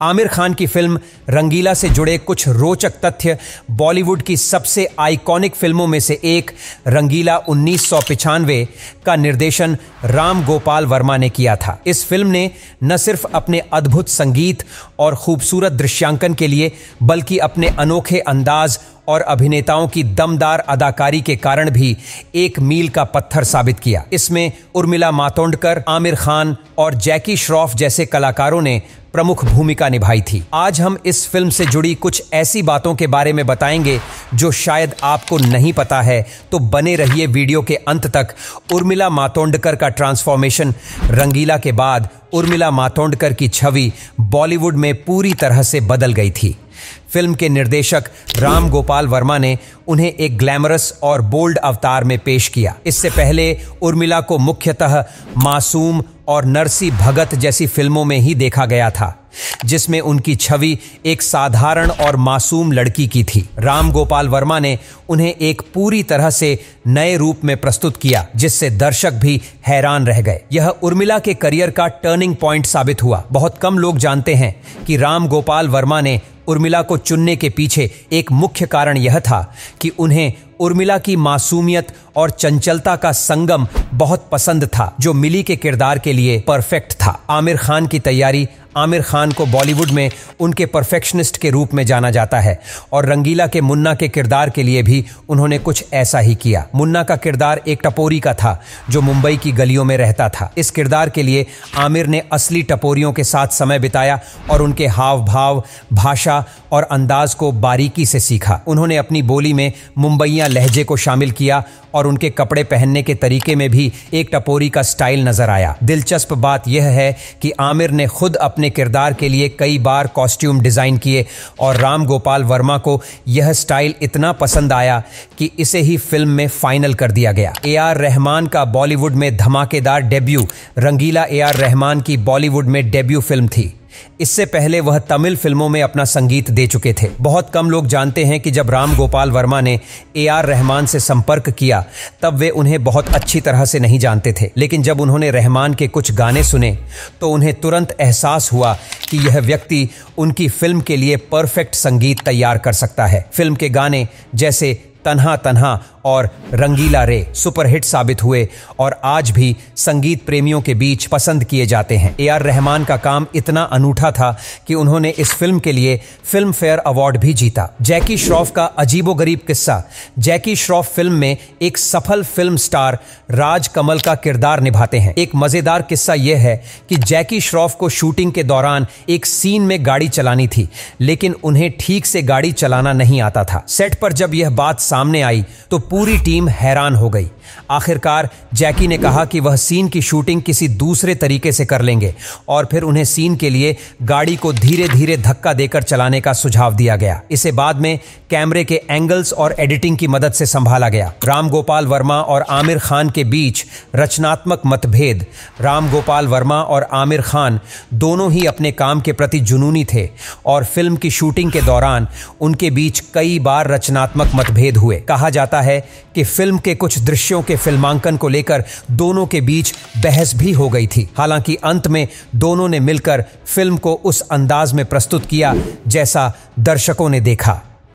आमिर खान की फ़िल्म रंगीला से जुड़े कुछ रोचक तथ्य बॉलीवुड की सबसे आइकॉनिक फ़िल्मों में से एक, रंगीला उन्नीस का निर्देशन राम गोपाल वर्मा ने किया था। इस फ़िल्म ने न सिर्फ़ अपने अद्भुत संगीत और खूबसूरत दृश्यांकन के लिए, बल्कि अपने अनोखे अंदाज और अभिनेताओं की दमदार अदाकारी के कारण भी एक मील का पत्थर साबित किया। इसमें उर्मिला मातोंडकर, आमिर खान और जैकी श्रॉफ जैसे कलाकारों ने प्रमुख भूमिका निभाई थी। आज हम इस फ़िल्म से जुड़ी कुछ ऐसी बातों के बारे में बताएँगे जो शायद आपको नहीं पता है। तो बने रहिए वीडियो के अंत तक। उर्मिला मातोंडकर का ट्रांसफॉर्मेशन रंगीला के बाद उर्मिला मातोंडकर की छवि बॉलीवुड में पूरी तरह से बदल गई थी। फ़िल्म के निर्देशक राम गोपाल वर्मा ने उन्हें एक ग्लैमरस और बोल्ड अवतार में पेश किया। इससे पहले उर्मिला को मुख्यतः मासूम और नरसी भगत जैसी फ़िल्मों में ही देखा गया था, जिसमें उनकी छवि एक साधारण और मासूम लड़की की थी। राम गोपाल वर्मा ने उन्हें एक पूरी तरह से नए रूप में प्रस्तुत किया, जिससे दर्शक भी हैरान रह गए। यह उर्मिला के करियर का टर्निंग पॉइंट साबित हुआ। बहुत कम लोग जानते हैं कि राम गोपाल वर्मा ने उर्मिला को चुनने के पीछे एक मुख्य कारण यह था कि उन्हें उर्मिला की मासूमियत और चंचलता का संगम बहुत पसंद था, जो मिली के किरदार के लिए परफेक्ट था। आमिर खान की तैयारी आमिर खान को बॉलीवुड में उनके परफेक्शनिस्ट के रूप में जाना जाता है और रंगीला के मुन्ना के किरदार के लिए भी उन्होंने कुछ ऐसा ही किया। मुन्ना का किरदार एक टपोरी का था, जो मुंबई की गलियों में रहता था। इस किरदार के लिए आमिर ने असली टपोरियों के साथ समय बिताया और उनके हाव भाव भाषा और अंदाज को बारीकी से सीखा। उन्होंने अपनी बोली में मुंबईया लहजे को शामिल किया और उनके कपड़े पहनने के तरीके में भी एक टपोरी का स्टाइल नज़र आया। दिलचस्प बात यह है कि आमिर ने खुद अपने किरदार के लिए कई बार कॉस्ट्यूम डिज़ाइन किए और राम गोपाल वर्मा को यह स्टाइल इतना पसंद आया कि इसे ही फ़िल्म में फाइनल कर दिया गया। ए आर रहमान का बॉलीवुड में धमाकेदार debut. Rangeela A R Rahman की बॉलीवुड में डेब्यू फ़िल्म थी। इससे पहले वह तमिल फ़िल्मों में अपना संगीत दे चुके थे। बहुत कम लोग जानते हैं कि जब राम गोपाल वर्मा ने ए आर रहमान से संपर्क किया, तब वे उन्हें बहुत अच्छी तरह से नहीं जानते थे। लेकिन जब उन्होंने रहमान के कुछ गाने सुने तो उन्हें तुरंत एहसास हुआ कि यह व्यक्ति उनकी फ़िल्म के लिए परफेक्ट संगीत तैयार कर सकता है। फ़िल्म के गाने जैसे तन्हा तन्हा और रंगीला रे सुपरहिट साबित हुए और आज भी संगीत प्रेमियों के बीच पसंद किए जाते हैं। ए आर रहमान का काम इतना अनूठा था कि उन्होंने इस फ़िल्म के लिए फ़िल्म फेयर अवार्ड भी जीता। जैकी श्रॉफ का अजीबोगरीब किस्सा। जैकी श्रॉफ फ़िल्म में एक सफल फ़िल्म स्टार राज कमल का किरदार निभाते हैं। एक मज़ेदार किस्सा यह है कि जैकी श्रॉफ को शूटिंग के दौरान एक सीन में गाड़ी चलानी थी, लेकिन उन्हें ठीक से गाड़ी चलाना नहीं आता था। सेट पर जब यह बात सामने आई तो पूरी टीम हैरान हो गई। आखिरकार, जैकी ने कहा कि वह सीन की शूटिंग किसी दूसरे तरीके से कर लेंगे और फिर उन्हें सीन के लिए गाड़ी को धीरे धीरे धक्का देकर चलाने का सुझाव दिया गया। इसे बाद में कैमरे के एंगल्स और एडिटिंग की मदद से संभाला गया। राम गोपाल वर्मा और आमिर खान के बीच रचनात्मक मतभेद। राम गोपाल वर्मा और आमिर खान दोनों ही अपने काम के प्रति जुनूनी थे और फ़िल्म की शूटिंग के दौरान उनके बीच कई बार रचनात्मक मतभेद हुए। कहा जाता है कि फ़िल्म के कुछ दृश्यों के फिल्मांकन को लेकर दोनों के बीच बहस भी हो गई थी। हालाँकि अंत में दोनों ने मिलकर फ़िल्म को उस अंदाज में प्रस्तुत किया जैसा दर्शकों ने देखा।